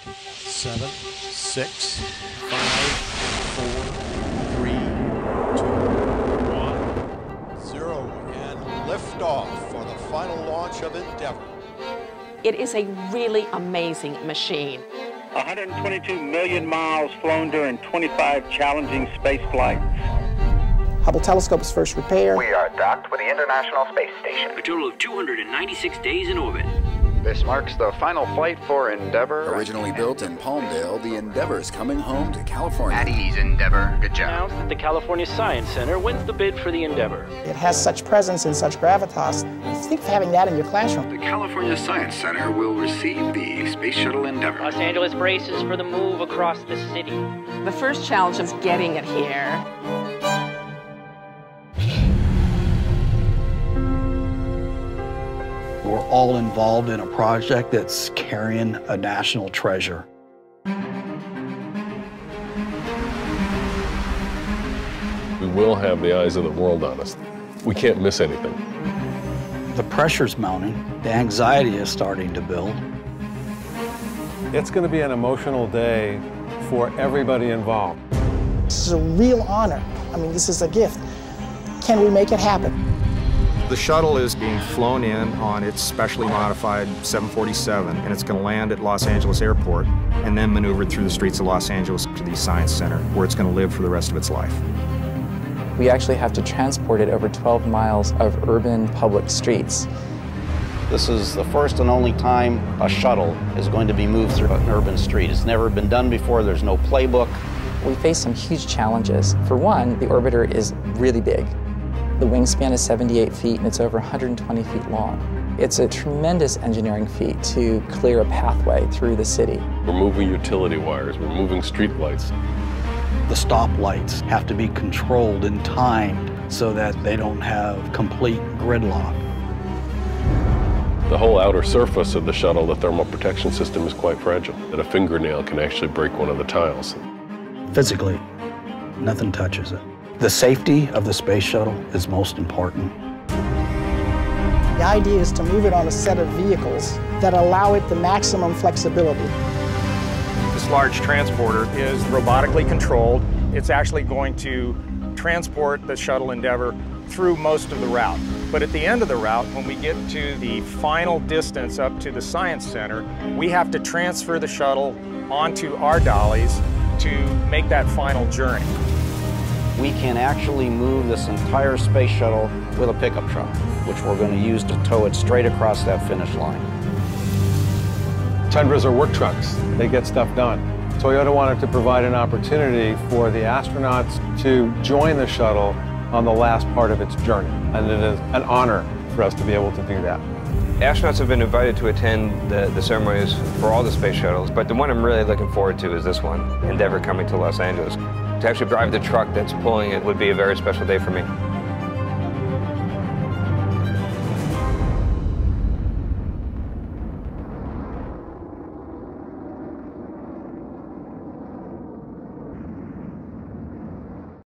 seven, six, five, four, three, two, one, zero, and liftoff for the final launch of Endeavour. It is a really amazing machine. 122 million miles flown during 25 challenging space flights. Hubble telescope was first repaired. We are docked with the International Space Station. A total of 296 days in orbit. This marks the final flight for Endeavour. Originally built in Palmdale, the Endeavour is coming home to California. At ease, Endeavour. Good job. Announced that the California Science Center wins the bid for the Endeavour. It has such presence and such gravitas. Think of having that in your classroom. The California Science Center will receive the Space Shuttle Endeavour. Los Angeles braces for the move across the city. The first challenge is getting it here. We're all involved in a project that's carrying a national treasure. We will have the eyes of the world on us. We can't miss anything. The pressure's mounting, the anxiety is starting to build. It's going to be an emotional day for everybody involved. This is a real honor. I mean, this is a gift. Can we make it happen? The shuttle is being flown in on its specially modified 747, and it's going to land at Los Angeles Airport and then maneuvered through the streets of Los Angeles to the Science Center, where it's going to live for the rest of its life. We actually have to transport it over 12 miles of urban public streets. This is the first and only time a shuttle is going to be moved through an urban street. It's never been done before, there's no playbook. We face some huge challenges. For one, the orbiter is really big. The wingspan is 78 feet and it's over 120 feet long. It's a tremendous engineering feat to clear a pathway through the city. We're moving utility wires, we're moving street lights. The stoplights have to be controlled and timed so that they don't have complete gridlock. The whole outer surface of the shuttle, the thermal protection system is quite fragile. That a fingernail can actually break one of the tiles. Physically, nothing touches it. The safety of the space shuttle is most important. The idea is to move it on a set of vehicles that allow it the maximum flexibility. This large transporter is robotically controlled. It's actually going to transport the shuttle Endeavour through most of the route. But at the end of the route, when we get to the final distance up to the Science Center, we have to transfer the shuttle onto our dollies to make that final journey we can actually move this entire space shuttle with a pickup truck, which we're going to use to tow it straight across that finish line. Tundras are work trucks. They get stuff done. Toyota wanted to provide an opportunity for the astronauts to join the shuttle on the last part of its journey. And it is an honor for us to be able to do that. Astronauts have been invited to attend the, the ceremonies for all the space shuttles, but the one I'm really looking forward to is this one, Endeavour coming to Los Angeles. To actually drive the truck that's pulling it would be a very special day for me.